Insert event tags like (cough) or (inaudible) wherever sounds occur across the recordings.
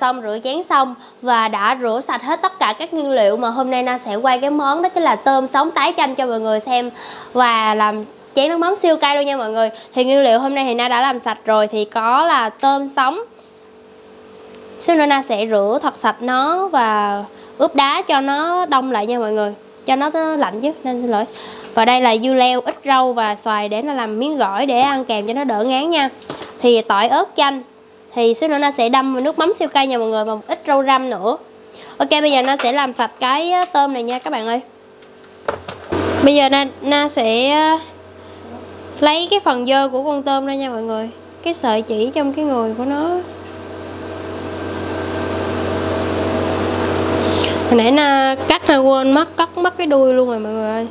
xong, rửa chén xong Và đã rửa sạch hết tất cả các nguyên liệu Mà hôm nay Na sẽ quay cái món đó chính là tôm sống tái chanh cho mọi người xem Và làm chén nước mắm siêu cay luôn nha mọi người. Thì nguyên liệu hôm nay thì Na đã làm sạch rồi Thì có là tôm sống. Xíu nữa Na sẽ rửa thật sạch nó Và ướp đá cho nó đông lại nha mọi người. Cho nó lạnh chứ, nên xin lỗi. Và đây là dưa leo, ít rau và xoài để nó làm miếng gỏi để ăn kèm cho nó đỡ ngán nha. Thì tỏi ớt chanh. Thì xíu nữa nó sẽ đâm vào nước mắm siêu cay nha mọi người và một ít rau răm nữa. Ok bây giờ nó sẽ làm sạch cái tôm này nha các bạn ơi. Bây giờ na, na sẽ lấy cái phần dơ của con tôm ra nha mọi người. Cái sợi chỉ trong cái người của nó. Hồi nãy na cắt na quên mất cắt mất cái đuôi luôn rồi mọi người ơi.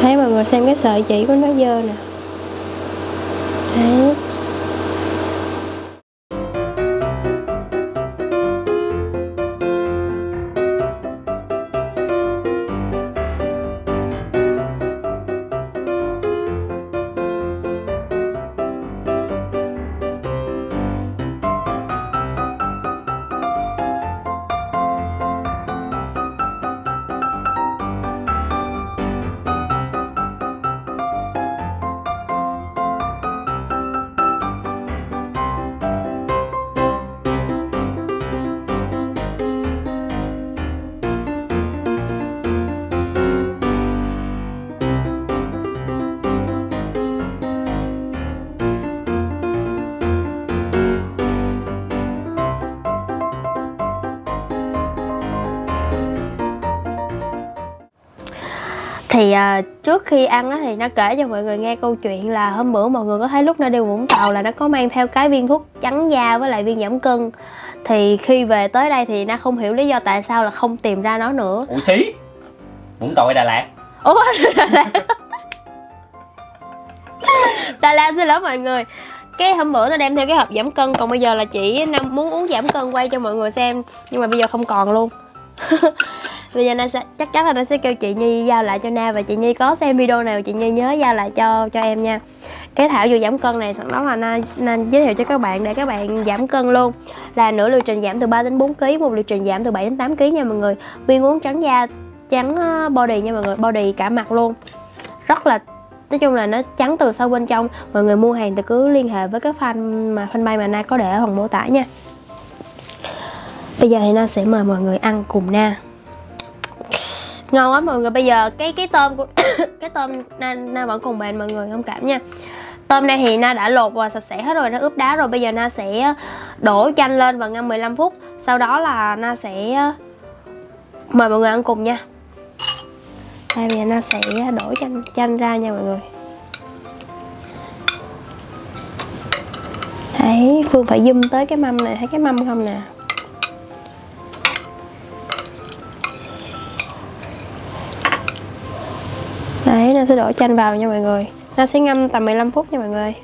Thấy mọi người xem cái sợi chỉ của nó dơ nè đấy thì à, trước khi ăn á thì nó kể cho mọi người nghe câu chuyện là hôm bữa mọi người có thấy lúc nó đi vũng tàu là nó có mang theo cái viên thuốc trắng da với lại viên giảm cân. Thì khi về tới đây thì nó không hiểu lý do tại sao là không tìm ra nó nữa. Ủa xí? Vũng tàu hay đà lạt? Ủa (laughs) đà lạt. Đà lạt xin lỗi mọi người. Cái hôm bữa nó đem theo cái hộp giảm cân còn bây giờ là chỉ muốn uống giảm cân quay cho mọi người xem. Nhưng mà bây giờ không còn luôn (laughs) bây giờ na sẽ chắc chắn là na sẽ kêu chị nhi giao lại cho na và chị nhi có xem video nào chị nhi nhớ giao lại cho cho em nha. Cái thảo dược giảm cân này sẵn đó là na, na giới thiệu cho các bạn để các bạn giảm cân luôn. Là nửa liệu trình giảm từ 3 đến 4 kg một liệu trình giảm từ 7 đến 8 kg nha mọi người. Viên uống trắng da trắng ờ, body nha mọi người body cả mặt luôn. Rất là nói chung là nó trắng từ sâu bên trong. Mọi người mua hàng thì cứ liên hệ với cái fan mà fanpage mà na có để ở phần mô tả nha. Bây giờ thì na sẽ mời mọi người ăn cùng na ngon lắm mọi người. Bây giờ cái cái tôm của (coughs) cái tôm na, na vẫn còn bền mọi người thông cảm nha. Tôm này thì na đã lột và sạch sẽ hết rồi nó ướp đá rồi. Bây giờ na sẽ đổ chanh lên và ngâm 15 phút. Sau đó là na sẽ mời mọi người ăn cùng nha. Đây bây giờ na sẽ đổ chanh chanh ra nha mọi người. Đấy phương phải zoom tới cái mâm này thấy cái mâm không nè? Nó sẽ đổ chanh vào nha mọi người. Nó sẽ ngâm tầm 15 phút nha mọi người.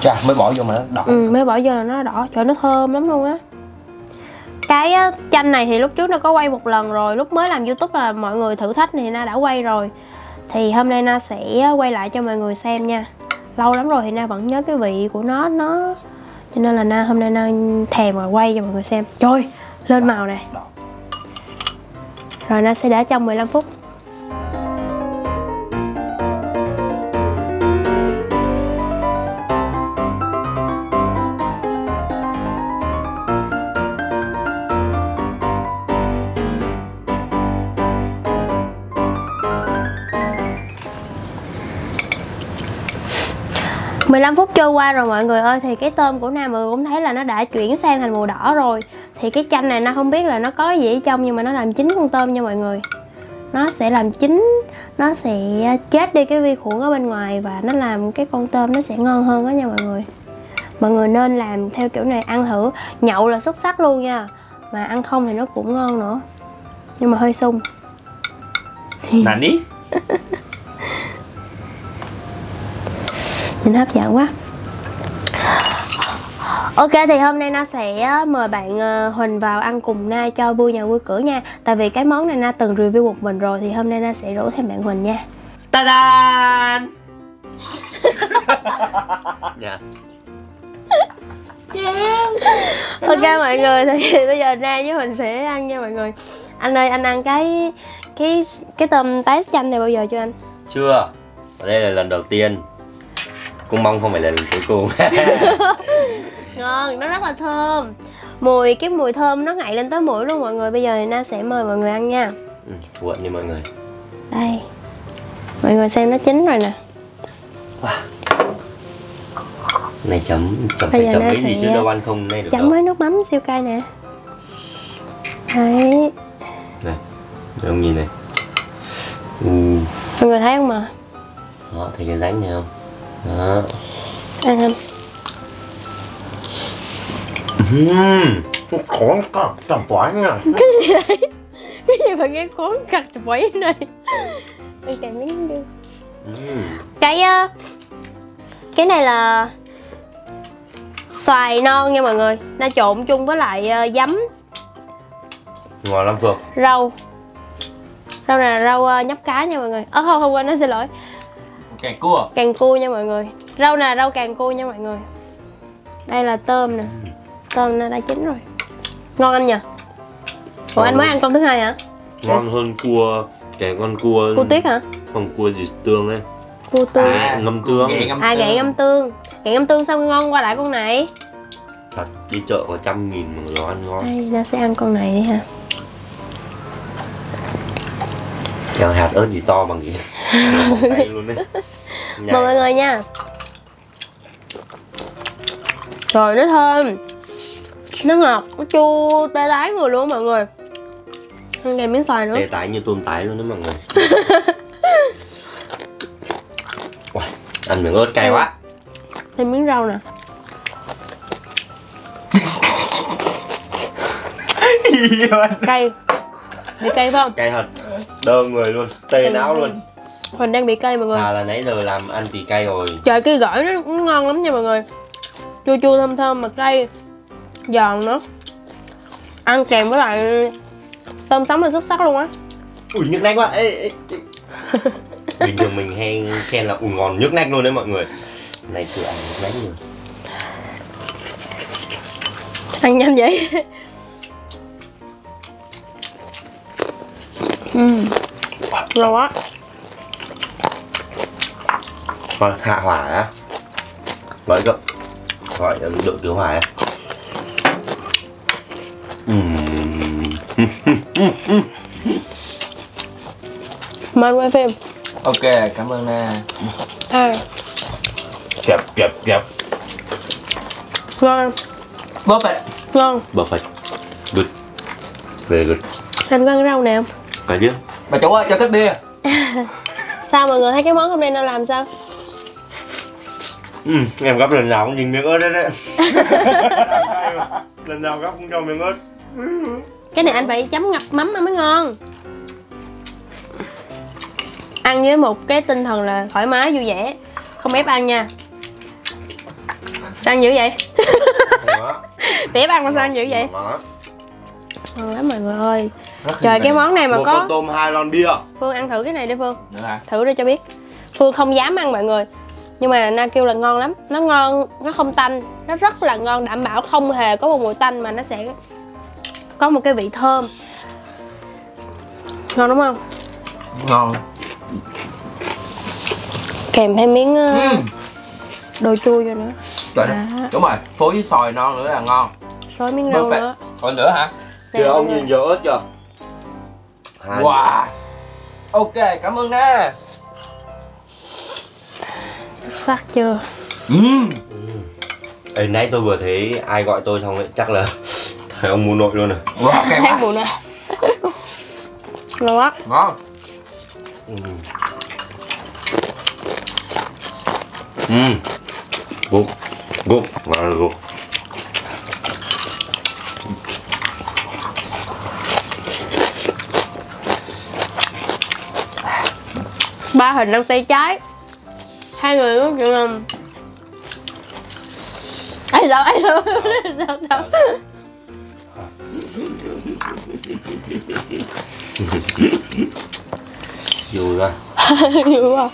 Chà, mới bỏ vô mà nó đỏ. Ừ, mới bỏ vô là nó đỏ. Trời nó thơm lắm luôn á. Cái chanh này thì lúc trước nó có quay một lần rồi. Lúc mới làm youtube là mọi người thử thách thì na đã quay rồi. Thì hôm nay na sẽ quay lại cho mọi người xem nha. Lâu lắm rồi thì na vẫn nhớ cái vị của nó nó. Cho nên là na hôm nay na thèm và quay cho mọi người xem. Trời lên màu nè rồi nó sẽ để trong 15 phút. 15 phút trôi qua rồi, mọi người ơi. Thì cái tôm của Nam mọi người cũng thấy là nó đã chuyển sang thành màu đỏ rồi thì cái chanh này nó không biết là nó có gì ở trong nhưng mà nó làm chín con tôm nha mọi người. Nó sẽ làm chín nó sẽ chết đi cái vi khuẩn ở bên ngoài và nó làm cái con tôm nó sẽ ngon hơn đó nha mọi người. Mọi người nên làm theo kiểu này ăn thử. Nhậu là xuất sắc luôn nha mà ăn không thì nó cũng ngon nữa nhưng mà hơi sung. Nani? (laughs) nhìn hấp dẫn quá Ok thì hôm nay Na sẽ mời bạn ờ, Huỳnh vào ăn cùng Na cho vui nhà vui cửa nha. Tại vì cái món này Na từng review một mình rồi Thì hôm nay Na sẽ rủ thêm bạn Huỳnh nha. Ta da (laughs) dạ Ok mọi người thì (laughs) bây giờ Na với Huỳnh sẽ ăn nha mọi người. Anh ơi anh ăn cái cái cái tôm tái chanh này bao giờ chưa anh? chưa. Đây là lần đầu tiên. Cũng mong không phải là lần cuối cùng (laughs) Ngon, nó rất là thơm. Mùi, cái mùi thơm nó ngậy lên tới mũi luôn mọi người. Bây giờ Na sẽ mời mọi người ăn nha. Ừ, quậy đi mọi người. Đây. Mọi người xem nó chín rồi nè. Này chấm chấm phải chấm cái gì chứ? Đâu ăn không này được Chấm đâu. với nước mắm siêu cay nè. Đấy. Này ông nhìn này. Ừ, Mọi người thấy không mà đó thấy cái rãnh này không? Đó. Ăn không? Ừm, khó cả cảm quá nha Cái gì mà nghe khốn cặt quẩy này Ăn kèm miếng đi Cái Cái này là Xoài non nha mọi người. Na trộn chung với lại ờ, giấm. Ngon lắm Phương. Rau. Rau này là rau ờ, nhấp cá nha mọi người. Ơ không không quên nó xin lỗi. Cải cua. Càng cua nha mọi người. Rau nè rau càng cua nha mọi người. Đây là tôm nè Tôm nó đã chín rồi. Ngon anh nhỉ? Ủa anh mới ăn con thứ hai hả? ngon hơn cua cái con cua Cua tuyết hả? không cua gì tương ấy. Cua tương. À, ngâm tương. À gậy ngâm tương. Gậy ngâm tương sao ngon qua lại con này. Thật đi chợ có trăm nghìn mà nó ăn ngon. Đây nó sẽ ăn con này đi ha. Chẳng hạt ớt gì to bằng gì? (laughs) Tay luôn đấy. Mời mọi người nha. Rồi nó thơm Nó ngọt, nó chua tê tái người luôn mọi người. Ăn kèm miếng xoài nữa. Tê tái như tôm tái luôn đấy mọi người. (laughs) Uầy, Ăn miếng ớt cay quá. Thêm miếng rau nè. Cay. Bị cay phải không? cay thật. Đơ người luôn tê não luôn. Huỳnh đang bị cay mọi người. À là nãy giờ làm ăn thì cay rồi. Trời cái gỏi nó, nó ngon lắm nha mọi người. Chua chua thơm thơm mà cay Giòn nữa. Ăn kèm với lại Tôm sống là xuất sắc luôn á. Ui nhức nách quá. Ê, ê, ê. (laughs) Bình thường mình hay khen là ui ngon nhức nách luôn đấy mọi người. Này chưa ăn nhức nách rồi Ăn nhanh vậy? Ừm Ngon quá. Thôi hạ hỏa á. Gọi Gọi độ cứu hỏa á Mời quay phim. Ok, cảm ơn Na. À. Chẹp chẹp chẹp. Ngon. Vậy. Ngon. Perfect. Good. Very good. Anh có ăn rau nào không? cả chứ. Bà chủ ơi, cho kết bia. (laughs) Sao mọi người thấy cái món hôm nay nó làm sao? ừ, em gấp lần nào cũng nhìn miếng ớt đấy đấy. (laughs) Lần nào gấp cũng cho miếng ớt Cái này anh phải chấm ngập mắm nó mới ngon. Ăn với một cái tinh thần là thoải mái vui vẻ. Không ép ăn nha. Sao ăn dữ vậy? đó Để (laughs) ép ăn mà sao ăn dữ vậy? đó Ngon lắm mọi người. Ơi Trời cái món này mà một có con tôm hai lon bia. Phương ăn thử cái này đi Phương? Thử đi cho biết. Phương không dám ăn mọi người. Nhưng mà Na kêu là ngon lắm. Nó ngon, nó không tanh. Nó rất là ngon, đảm bảo không hề có một mùi tanh Mà nó sẽ có một cái vị thơm Ngon đúng không? Ngon. Kèm thêm miếng ờ, Ừ. đồ chua cho nữa Trời đất. À. Đúng rồi, phối với xoài non nữa là ngon. Xối miếng rau nữa Còn nữa hả? Nè, mọi ông nhìn giờ ớt chưa Hai Wow. Ok, cảm ơn Na. Sắc chưa? Ừm. Ê, nãy tôi vừa thấy ai gọi tôi xong ấy chắc là thấy ông mua nội luôn Wow, cay Thấy quá. mùi nè Ngon quá Ngon. ừ. ừ. Good. Good. Very good. Ba hình đang tay trái Hai người nói chuyện là Ấy ai sợ ai sợ sao sao vui quá Vui quá.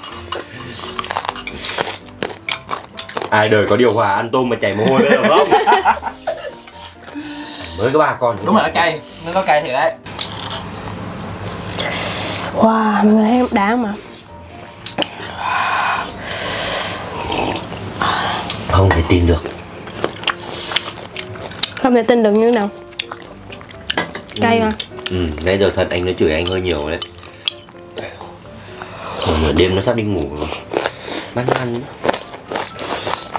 Ai đời có điều hòa ăn tôm mà chảy mồ hôi nữa được không? (laughs) Mới có ba con. Đúng là nó cay. Nó có cay thiệt đấy. Wow mọi người thấy không mà. Không thể tin được. Không thể tin được như thế nào. Cay mà. Ừ nãy giờ thật anh nó chửi anh hơi nhiều đấy Hồi nửa đêm nó sắp đi ngủ rồi. Bắt ăn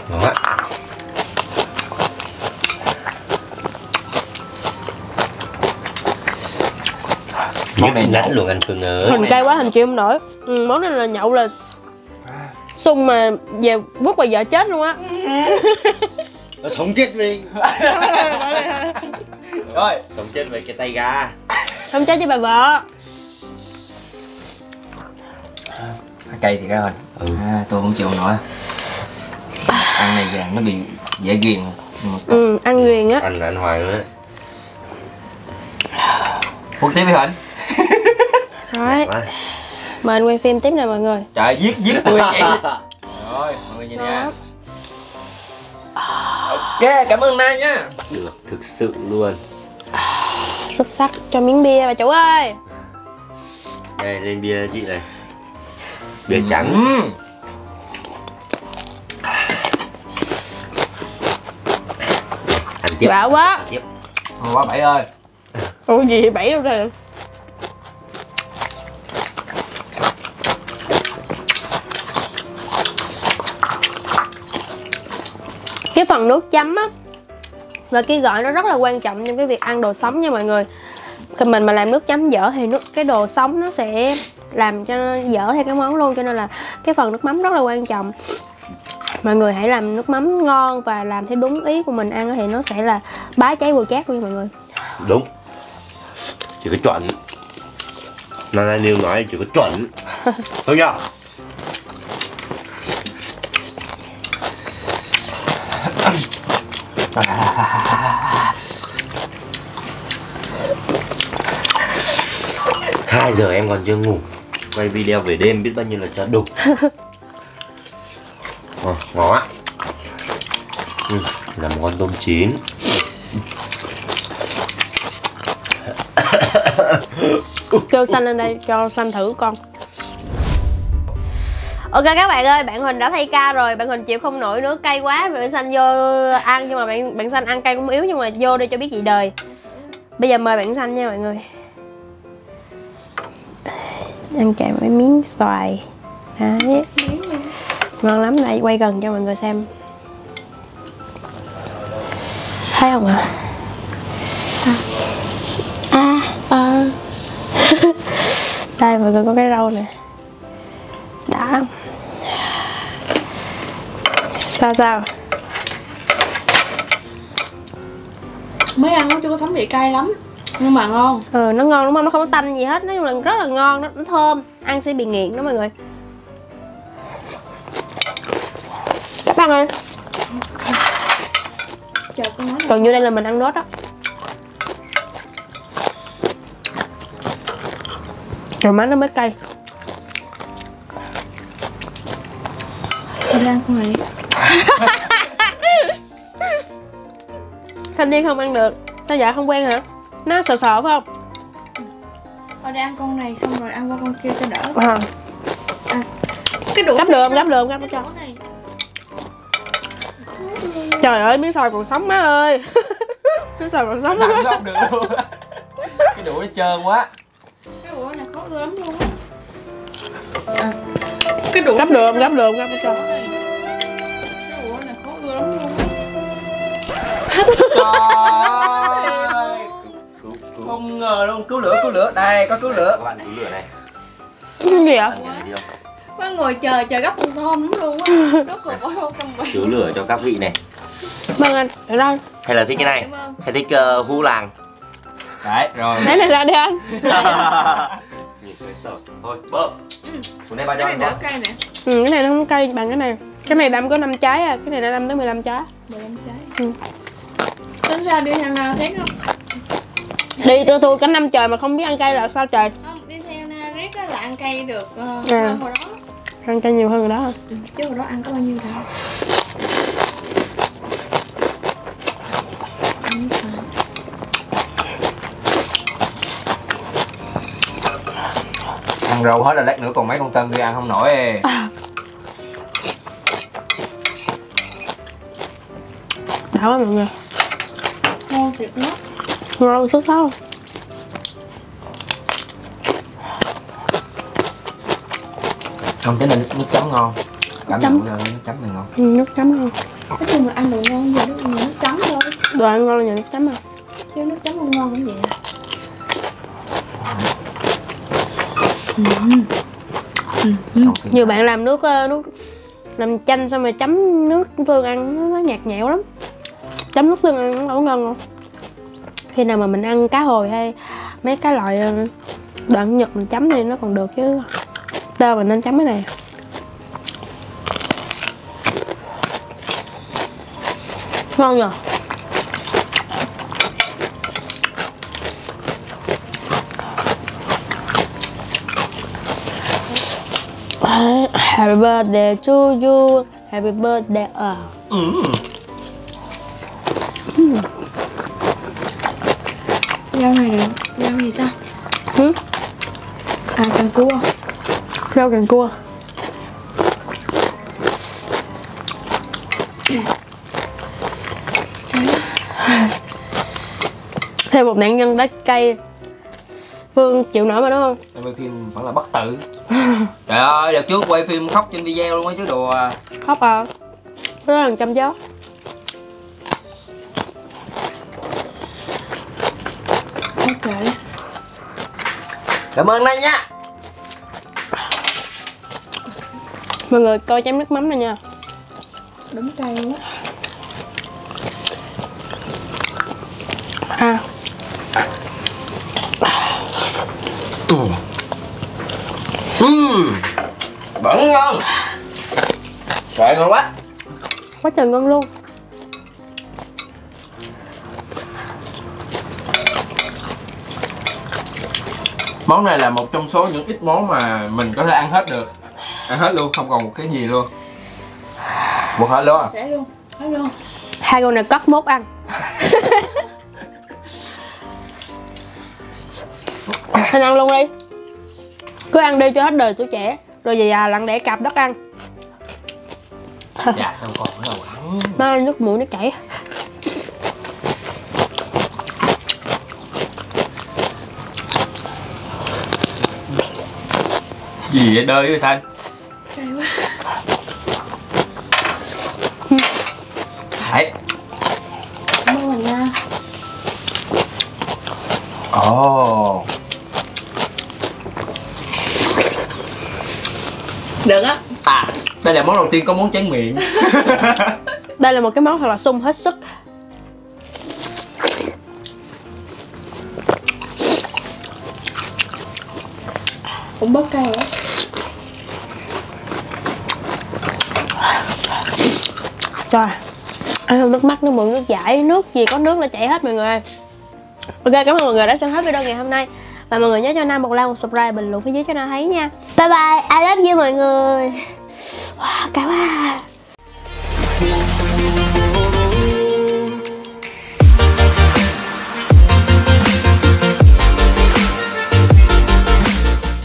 Đó Món này nhậu. luôn anh Phương ơi hình cay quá hình chịu không nổi. Ừ, món này là nhậu là sung mà về quất vào vợ chết luôn á. Nó sống chết với (laughs) Rồi Sống chết với cái tay ga. Không chết cho bà vợ Cay thiệt các bạn Ừ. à, Tôi không chịu nổi Ăn này giờ nó bị dễ ghiền ừ ăn ghiền á. Ăn ăn hoài luôn đấy Hút tiếp đi Hạnh rồi. Mời anh quay phim tiếp nè mọi người. Trời giết giết (laughs) tôi vậy. Rồi mọi người nhìn nha. Ok cảm ơn Nay nha. Được thực sự luôn. Xuất sắc cho miếng bia bà chủ ơi. Đây lên bia chị này Bia trắng Ừm. Ăn tiếp đã quá. Tiếp Thôi quá bảy ơi. Ủa gì bảy đâu rồi? Cái phần nước chấm á và cái gỏi nó rất là quan trọng trong cái việc ăn đồ sống nha mọi người. Khi mình mà làm nước chấm dở thì nước cái đồ sống nó sẽ làm cho nó dở theo cái món luôn cho nên là cái phần nước mắm rất là quan trọng. Mọi người hãy làm nước mắm ngon và làm theo đúng ý của mình ăn thì nó sẽ là bá cháy bùi chát luôn mọi người. Đúng. Chỉ có chuẩn. Năm nay Liêu nói chỉ có chuẩn. (laughs) Đúng nhờ (coughs) hai giờ em còn chưa ngủ quay video về đêm biết bao nhiêu là cho đủ. (laughs) Ờ, ngon quá. Ừ, là một con tôm chín. (coughs) Kêu xanh lên đây cho xanh thử con. Ok các bạn ơi bạn huỳnh đã thay ca rồi bạn huỳnh chịu không nổi nữa cay quá bạn xanh vô ăn nhưng mà bạn bạn xanh ăn cay cũng yếu nhưng mà vô đây cho biết gì đời. Bây giờ mời bạn xanh nha mọi người ăn kèm với miếng xoài. Đấy. Ngon lắm, đây, quay gần cho mọi người xem. Thấy không ạ? À à. (laughs) Đây, mọi người có cái rau nè. Đã. Sao sao? Mới ăn nó chưa có thấm vị cay lắm nhưng mà ngon. Ừ nó ngon đúng không? Nó không có tanh gì hết. Nói chung là rất là ngon. Nó, nó thơm. Ăn sẽ bị nghiện đó mọi người. Các bạn ơi. Chờ con nói còn như đây là mình ăn nốt đó. Rồi má nó mới cay. Ăn này (laughs) thanh niên không ăn được. Sao dạ không quen hả nó sợ sợ phải không? Thôi đi ăn con này xong rồi ăn qua con kia cho đỡ. À, cái đũa gắp được gắp được gắp cho. này. Trời ơi miếng xoài còn sống má ơi. (laughs) Miếng xoài còn sống Nặng không được luôn Cái đũa nó trơn quá. Cái đũa này khó ưa lắm luôn á. À, cái đũa gắp được gắp được gắp cho. Cái đũa này. Khó ưa lắm luôn á ngờ luôn. Cứu lửa cứu lửa. Đây có cứu lửa. Các bạn cứu lửa này. Cái gì không? Mới ngồi chờ chờ gấp con tôm lắm luôn á. (laughs) Rốt cuộc có đâu trong bì cứu lửa cho các vị này. Vâng anh để đây hay là thích cái này? Hay thích uh, hu làng? Đấy rồi. Lấy này ra đi anh. (laughs) Nhìn cái tờ. Thôi bơ xuống đây ba cho cái này ăn đỡ bơ cay nè. Ừ, cái này nó không cay bằng cái này. Cái này đâm có 5 trái à. Cái này đã đâm tới 15 trái. 15 trái. Ừ. tính ra đi thằng nào thấy không đi tôi tôi cả năm trời mà không biết ăn cay là sao trời? Không đi theo na riết á là ăn cay được uh, À. hơn hồi đó. Ăn cay nhiều hơn rồi đó hả? Ừ, chứ hồi đó ăn có bao nhiêu đâu. Ăn rau hết rồi lát nữa còn mấy con tôm kia ăn không nổi. Đã quá mọi người. Ngon thiệt nó ngon xuất sắc không cái này nước chấm ngon. Cảm Chấm. nhận nước chấm này ngon. Ừ, nước chấm ngon. Nói chung là ăn đồ ngon giờ nước, nước chấm thôi. Đồ ăn ngon là nhờ nước chấm à. Chứ nước chấm không ngon cũng vậy. Khi- nhiều bạn làm nước ờ, nước làm chanh xong rồi chấm nước tương ăn nó, nhạt nhẽo lắm. Chấm nước tương ăn nó đâu ngon không khi nào mà mình ăn cá hồi hay mấy cái loại ờ, đoạn nhật mình chấm thì nó còn được chứ tơ mình nên chấm cái này ngon nhờ Happy birthday to you Happy birthday uh. mm. À càng cua. Rau càng cua. Thêm một nạn nhân đá cây. Phương chịu nổi mà đúng không? Em quay phim vẫn là bất tử. (laughs) Trời ơi, đợt trước quay phim khóc trên video luôn á chứ đùa. Khóc à? Đó là trăm gió ok Cảm ơn anh nha Mọi người coi chém nước mắm này nha. Đúng cay luôn á À Uhm, Vẫn ngon. Trời ngon quá. Quá trời ngon luôn. Món này là một trong số những ít món mà mình có thể ăn hết được Ăn hết luôn, không còn một cái gì luôn. Một hết luôn à sẽ luôn hết luôn. Hai con này cất mốt ăn. (laughs) Anh ăn luôn đi. Cứ ăn đi cho hết đời tuổi trẻ Rồi về già lặng đẻ cặp đất ăn. Dạ, không còn ở đâu ăn Má nước mũi nó chảy. Gì vậy? Đơi với xanh đây là món đầu tiên có món tráng miệng. (laughs) Đây là một cái món thật là sung hết sức. Cũng bớt cay rồi á Trời Ăn không nước mắt, nước mượn nước giải Nước gì có nước là chảy hết mọi người. Ok, cảm ơn mọi người đã xem hết video ngày hôm nay. Và mọi người nhớ cho Nam một like, một subscribe, bình luận phía dưới cho Nam thấy nha. Bye bye, I love you mọi người. Wow, cảm ơn